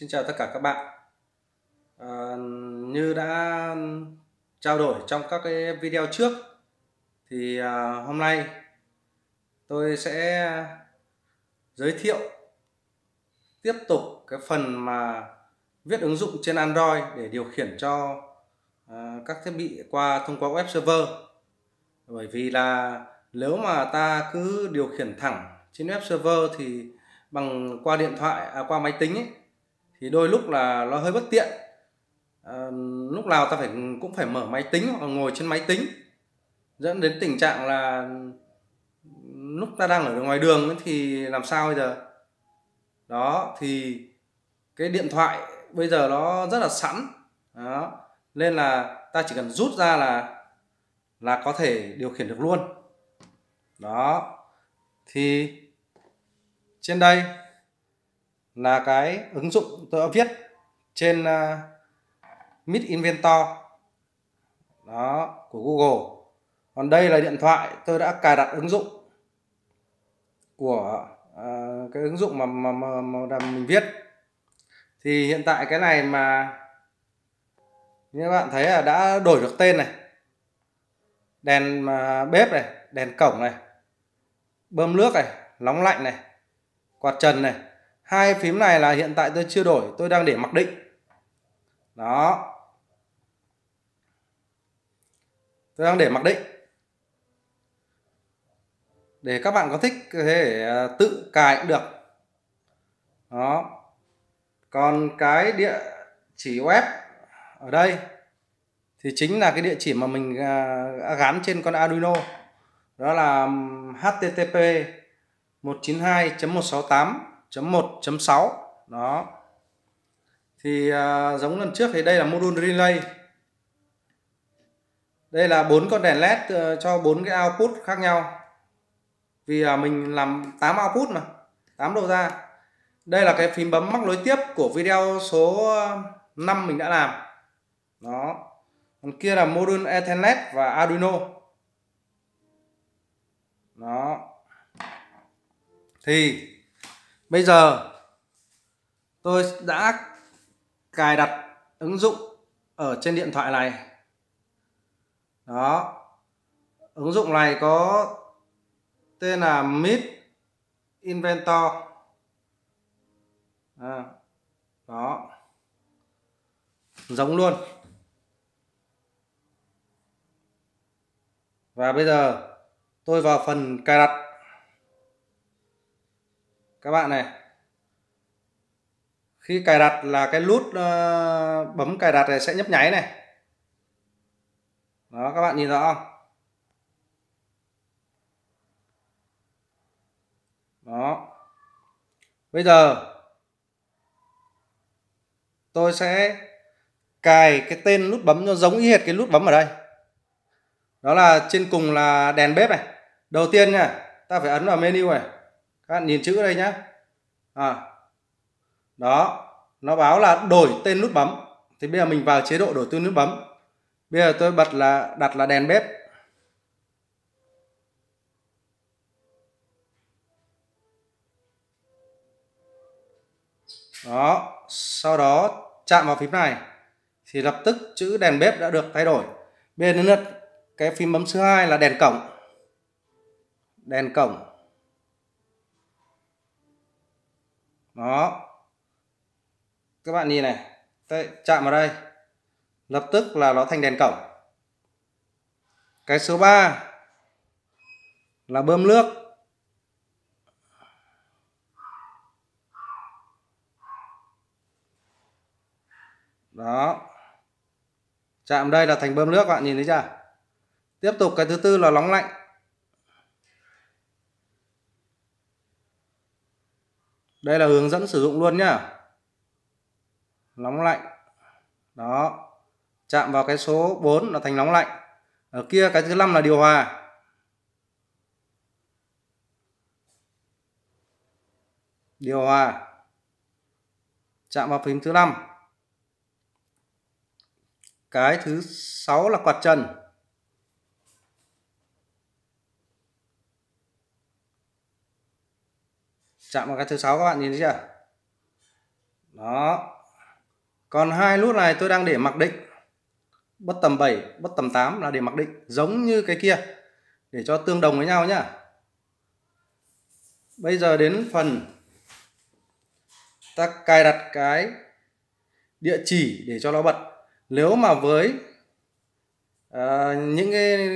Xin chào tất cả các bạn. À, như đã trao đổi trong các cái video trước thì à, hôm nay tôi sẽ giới thiệu tiếp tục cái phần mà viết ứng dụng trên Android để điều khiển cho à, các thiết bị qua thông qua web server. Bởi vì là nếu mà ta cứ điều khiển thẳng trên web server thì bằng qua điện thoại à, qua máy tính ấy, thì đôi lúc là nó hơi bất tiện. À, lúc nào ta phải cũng phải mở máy tính hoặc ngồi trên máy tính. Dẫn đến tình trạng là lúc ta đang ở ngoài đường thì làm sao bây giờ? Đó thì cái điện thoại bây giờ nó rất là sẵn. Đó nên là ta chỉ cần rút ra là là có thể điều khiển được luôn. Đó thì trên đây là cái ứng dụng tôi đã viết trên ờ, uh, Mid Inventor đó của Google. Còn đây là điện thoại tôi đã cài đặt ứng dụng của uh, cái ứng dụng mà mà, mà, mà mình viết. Thì hiện tại cái này mà như các bạn thấy là đã đổi được tên này đèn mà bếp này đèn cổng này bơm nước này nóng lạnh này quạt trần này hai phím này là hiện tại tôi chưa đổi, tôi đang để mặc định. Đó. Tôi đang để mặc định. Để các bạn có thích có thể à, tự cài cũng được. Đó. Còn cái địa chỉ web ở đây thì chính là cái địa chỉ mà mình à, gắn trên con Arduino. Đó là http 192.168.1.6 đó. Thì à, giống lần trước thì đây là module relay. Đây là bốn con đèn led ờ, cho bốn cái output khác nhau. Vì à, mình làm 8 output mà 8 đầu ra. Đây là cái phím bấm mắc nối tiếp của video số ờ, 5 mình đã làm. Đó. Còn kia là module ethernet và arduino. Đó. Thì bây giờ tôi đã cài đặt ứng dụng ở trên điện thoại này. Đó. Ứng dụng này có tên là Meet Inventor. À, đó. Giống luôn. Và bây giờ tôi vào phần cài đặt các bạn này khi cài đặt là cái nút uh, bấm cài đặt này sẽ nhấp nháy này. Đó các bạn nhìn rõ không? Đó. Bây giờ tôi sẽ cài cái tên nút bấm nó giống y hệt cái nút bấm ở đây. Đó là trên cùng là đèn bếp này. Đầu tiên nha ta phải ấn vào menu này các bạn nhìn chữ đây nhá. À, đó nó báo là đổi tên nút bấm. Thì bây giờ mình vào chế độ đổi tên nút bấm. Bây giờ tôi bật là đặt là đèn bếp. Đó sau đó chạm vào phím này. Thì lập tức chữ đèn bếp đã được thay đổi. Bên nữa cái phím bấm thứ hai là đèn cổng. Đèn cổng. Đó. Các bạn nhìn này. Đây, chạm vào đây. Lập tức là nó thành đèn cổng. Cái số 3 là bơm nước. Đó. Chạm đây là thành bơm nước bạn nhìn thấy chưa? Tiếp tục cái thứ tư là nóng lạnh. Đây là hướng dẫn sử dụng luôn nhá. Nóng lạnh. Đó. Chạm vào cái số 4 là thành nóng lạnh. Ở kia cái thứ năm là điều hòa. Điều hòa. Chạm vào phím thứ năm. Cái thứ sáu là quạt trần. Chạm vào cái thứ sáu các bạn nhìn thấy chưa? Đó. Còn hai nút này tôi đang để mặc định. Bất tầm 7 bất tầm 8 là để mặc định. Giống như cái kia. Để cho tương đồng với nhau nhá. Bây giờ đến phần ta cài đặt cái địa chỉ để cho nó bật. Nếu mà với uh, những cái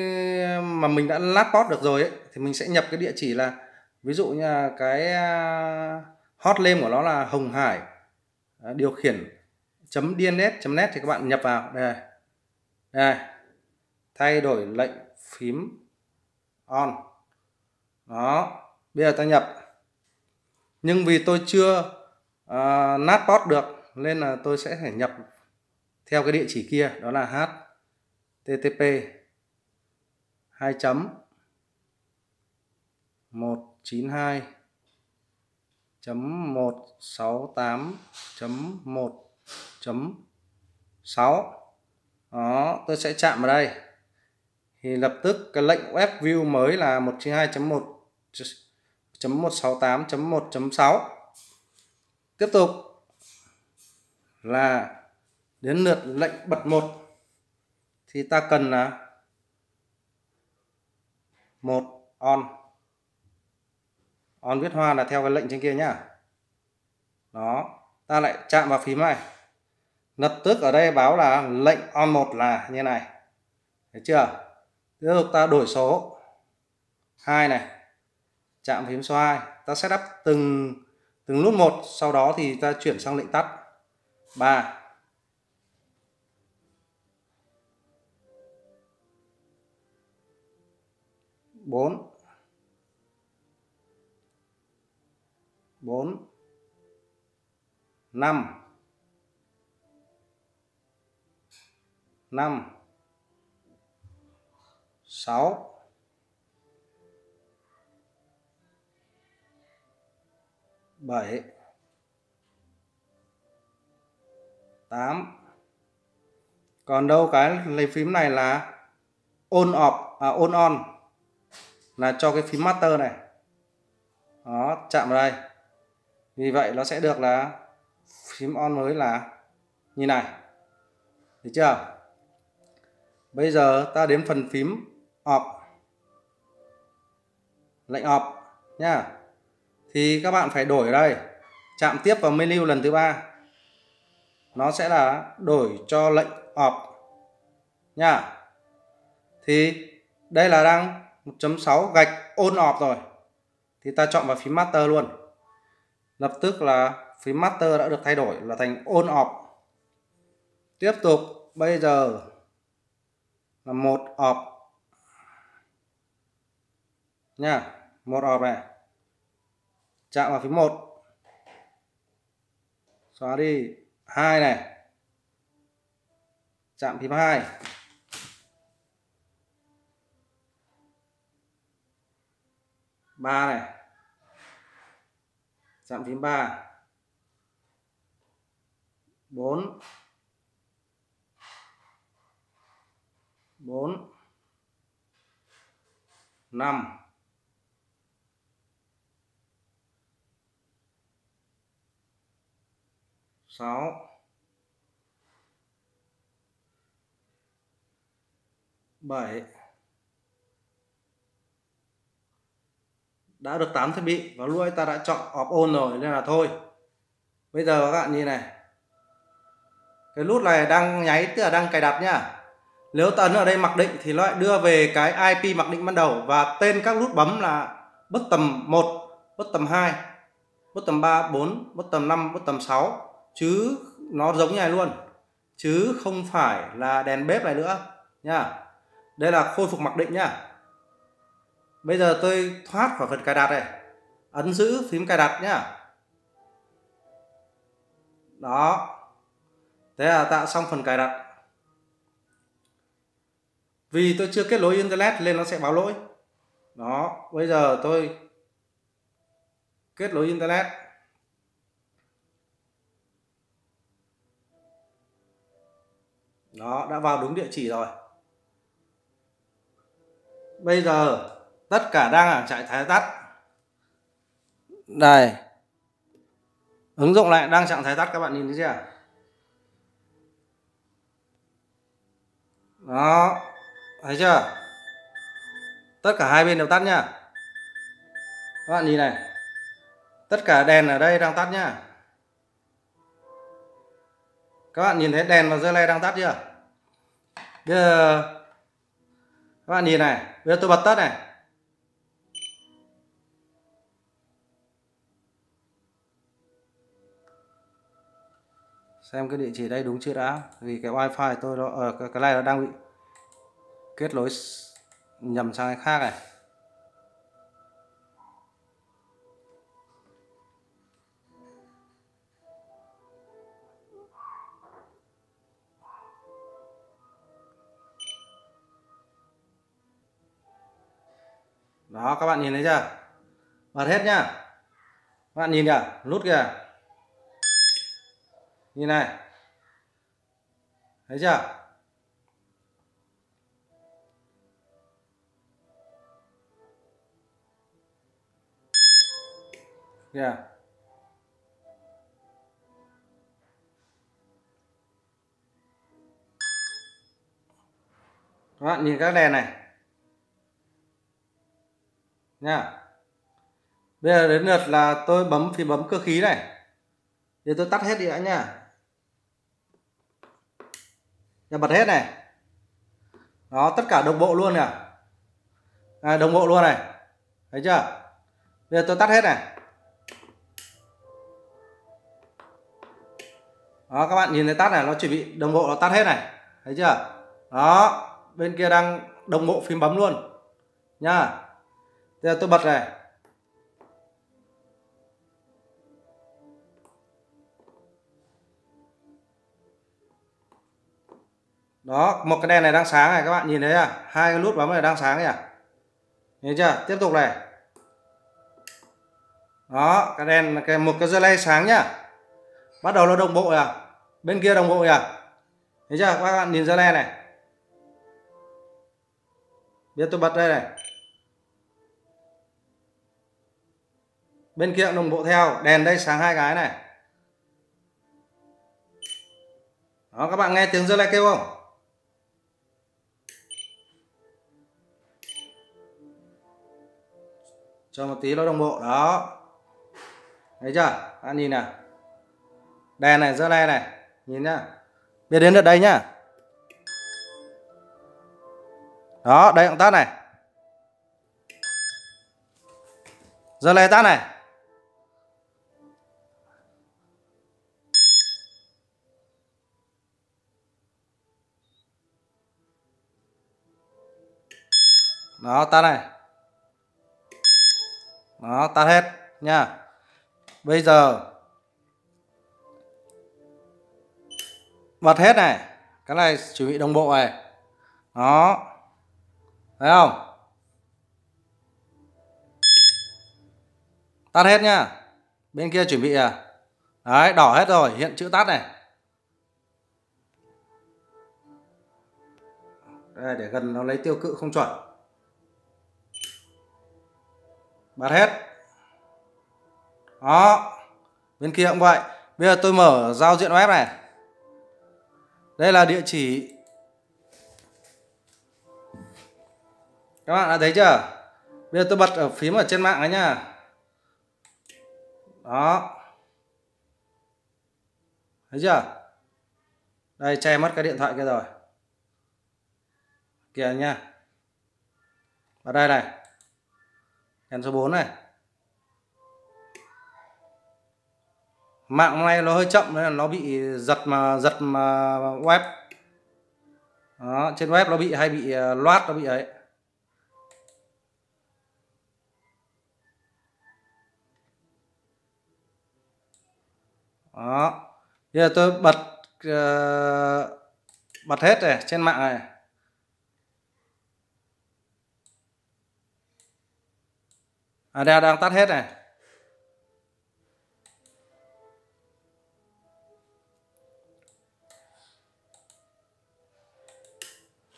mà mình đã lát post được rồi ấy, thì mình sẽ nhập cái địa chỉ là ví dụ như là cái à, hot name của nó là hồng hải. Điều khiển chấm dns net thì các bạn nhập vào. Đây đây thay đổi lệnh phím on. Đó bây giờ ta nhập. Nhưng vì tôi chưa uh, nát post được nên là tôi sẽ phải nhập theo cái địa chỉ kia đó là http 2 chấm 192 chấm 168 chấm 1 chấm 6 đó, tôi sẽ chạm vào đây. Thì lập tức cái lệnh web view mới là 192.1 168.1.6 tiếp tục là đến lượt lệnh bật 1 thì ta cần là một on on viết hoa là theo cái lệnh trên kia nhá. Đó, ta lại chạm vào phím này. Lập tức ở đây báo là lệnh on một là như này. Thấy chưa? Tiếp tục ta đổi số. Hai này. Chạm phím số 2 ta setup từng từng nút một, sau đó thì ta chuyển sang lệnh tắt. 3 4 4 5 5 6 7 8 còn đâu cái lấy phím này là on off à on on là cho cái phím master này. Đó, chạm vào đây vì vậy nó sẽ được là phím on mới là như này. Được chưa? Bây giờ ta đến phần phím off lệnh off nhá. Thì các bạn phải đổi ở đây. Chạm tiếp vào menu lần thứ ba. Nó sẽ là đổi cho lệnh off nha thì đây là đang 1.6 gạch on off rồi. Thì ta chọn vào phím master luôn lập tức là phím master đã được thay đổi là thành on off. Tiếp tục, bây giờ là một off. Nha, một off này. Chạm vào phím một. Xóa đi. Hai này. Chạm phím 2 ba này chạm phím 3 4 4 5 6 7 đã được 8 thiết bị và lúc ấy ta đã chọn off on rồi, nên là thôi. Bây giờ các bạn nhìn này. Cái nút này đang nháy, tức là đang cài đặt nhá. Nếu ta ấn ở đây mặc định thì nó lại đưa về cái IP mặc định ban đầu. Và tên các nút bấm là bất tầm 1 bất tầm 2 bất tầm 3 4 bất tầm 5 bất tầm 6 chứ nó giống như này luôn. Chứ không phải là đèn bếp này nữa nha đây là khôi phục mặc định nhá bây giờ tôi thoát khỏi phần cài đặt này. Ấn giữ phím cài đặt nhá. Đó. Thế là tạo xong phần cài đặt. Vì tôi chưa kết nối internet nên nó sẽ báo lỗi. Đó, bây giờ tôi kết nối internet. Đó, đã vào đúng địa chỉ rồi. Bây giờ tất cả đang ở trạng thái tắt. Đây. Ứng dụng lại đang trạng thái tắt các bạn nhìn thấy chưa? Đó. Thấy chưa? Tất cả hai bên đều tắt nhá. Các bạn nhìn này. Tất cả đèn ở đây đang tắt nhá. Các bạn nhìn thấy đèn và dơ le đang tắt chưa? Bây giờ các bạn nhìn này. Bây giờ tôi bật tắt này xem cái địa chỉ đây đúng chưa đã? Vì cái wifi tôi nó ở ờ, cái này nó đang bị kết nối nhầm sang cái khác này. Đó các bạn nhìn thấy chưa? Bật hết nhá. Các bạn nhìn kìa nút kìa như này. Thấy chưa? Kìa. Các bạn nhìn các đèn này. Nha. Bây giờ đến lượt là tôi bấm phím bấm cơ khí này. Thì tôi tắt hết đi đã nha nhà bật hết này. Đó tất cả đồng bộ luôn nè à, đồng bộ luôn này. Thấy chưa? Bây giờ tôi tắt hết này. Đó các bạn nhìn thấy tắt này nó chuẩn bị đồng bộ nó tắt hết này. Thấy chưa? Đó bên kia đang đồng bộ phím bấm luôn. Nha Bây giờ tôi bật này. Đó, một cái đèn này đang sáng này, các bạn nhìn thấy à? Hai cái nút bấm này đang sáng à? Nhìn chưa? Tiếp tục này. Đó, cái đèn, cái, một cái dơ lay sáng nhá. Bắt đầu nó đồng bộ à? Bên kia đồng bộ à thấy chưa? Các bạn nhìn dơ lay này. Biết tôi bật đây này. Bên kia đồng bộ theo. Đèn đây sáng hai cái này. Đó, các bạn nghe tiếng dơ lay kêu không? Cho một tí nó đồng bộ, đó. Thấy chưa? Bạn nhìn nào. Đèn này dơ le này. Nhìn nhá. Biết đến được đây nhá. Đó, đây động tác này. Dơ le tắt này. Đó, tắt này đó, tắt hết, nha. Bây giờ, bật hết này. Cái này chuẩn bị đồng bộ này. Đó. Thấy không? Tắt hết nha bên kia chuẩn bị à? Đấy, đỏ hết rồi, hiện chữ tắt này. Đây, để gần nó lấy tiêu cự không chuẩn bật hết. Đó. Bên kia cũng vậy. Bây giờ tôi mở giao diện web này. Đây là địa chỉ. Các bạn đã thấy chưa? Bây giờ tôi bật ở phím ở trên mạng đấy nhá. Đó. Thấy chưa? Đây, che mất cái điện thoại kia rồi. Kìa nha ở đây này đèn số 4 này. Mạng hôm nay nó hơi chậm nên là nó bị giật mà giật mà web. Đó, trên web nó bị hay bị ờ, loát nó bị ấy. Đó. Bây giờ tôi bật uh, bật hết này trên mạng này. À đây đang tắt hết này.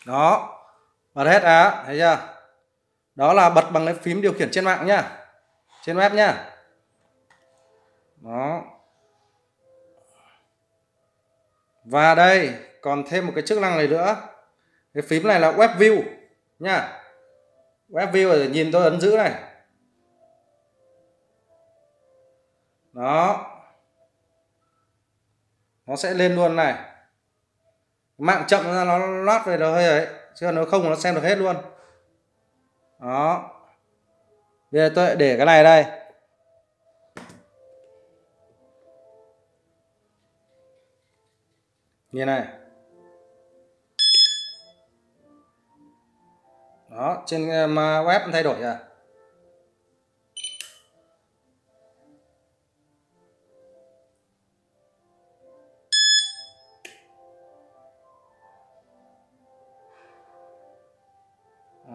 Đó bật hết á thấy chưa? Đó là bật bằng cái phím điều khiển trên mạng nhá trên web nhá. Đó. Và đây còn thêm một cái chức năng này nữa. Cái phím này là web view nhá, web view là nhìn tôi ấn giữ này. Đó. Nó sẽ lên luôn này. Mạng chậm ra nó lót về rồi ấy chứ nó không nó xem được hết luôn. Đó. Bây giờ tôi để cái này đây. Như này. Đó trên ờ, web thay đổi à?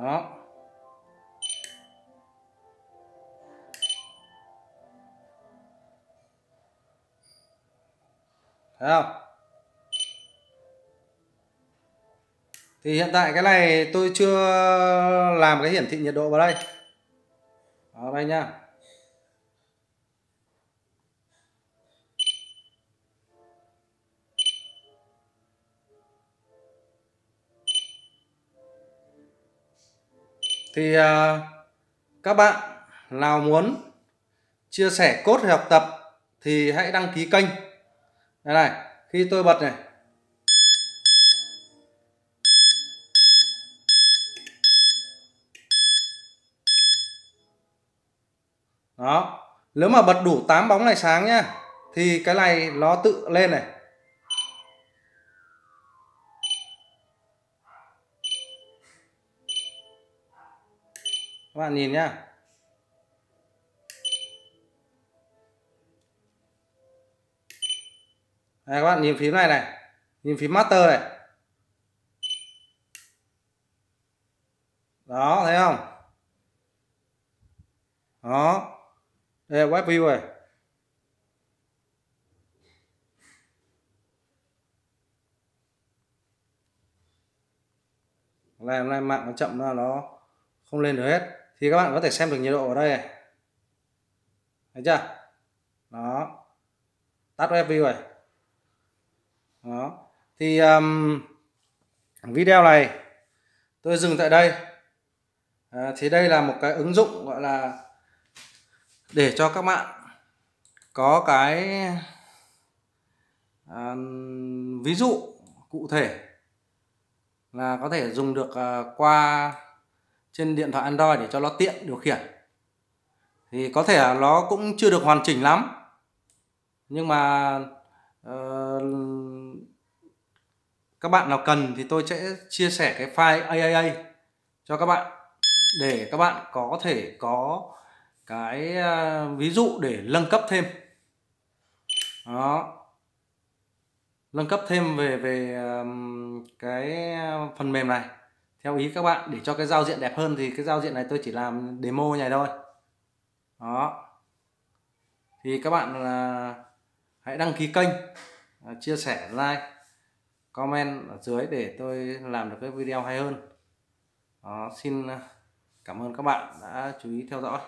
Đó. Thấy không? Thì hiện tại cái này tôi chưa làm cái hiển thị nhiệt độ vào đây. Đó đây nha. Thì uh, các bạn nào muốn chia sẻ cốt học tập thì hãy đăng ký kênh. Đây này khi tôi bật này. Đó nếu mà bật đủ 8 bóng này sáng nhá thì cái này nó tự lên này. Các bạn nhìn nhá. Đây, các bạn nhìn phím này này. Nhìn phím master này. Đó thấy không? Đó. Đây là web view này. Này hôm nay mạng nó chậm ra nó không lên được hết thì các bạn có thể xem được nhiệt độ ở đây. Này thấy chưa? Đó. Tắt web view này đó. Thì um, video này tôi dừng tại đây. À, thì đây là một cái ứng dụng gọi là để cho các bạn có cái à, ví dụ cụ thể là có thể dùng được à, qua trên điện thoại Android để cho nó tiện điều khiển. Thì có thể là nó cũng chưa được hoàn chỉnh lắm. Nhưng mà uh, các bạn nào cần thì tôi sẽ chia sẻ cái file AAA cho các bạn để các bạn có thể có cái uh, ví dụ để nâng cấp thêm. Đó. Nâng cấp thêm về về cái ờ, phần mềm này theo ý các bạn để cho cái giao diện đẹp hơn thì cái giao diện này tôi chỉ làm demo này thôi. Đó. Thì các bạn là hãy đăng ký kênh à, chia sẻ like comment ở dưới để tôi làm được cái video hay hơn. Đó, xin à, cảm ơn các bạn đã chú ý theo dõi.